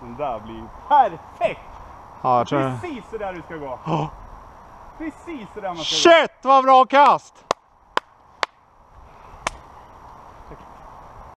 Den där blir perfekt! Ja, jag tror... Precis så där du ska gå. Oh. Precis så där man ska Shit, gå. Shit vad bra kast!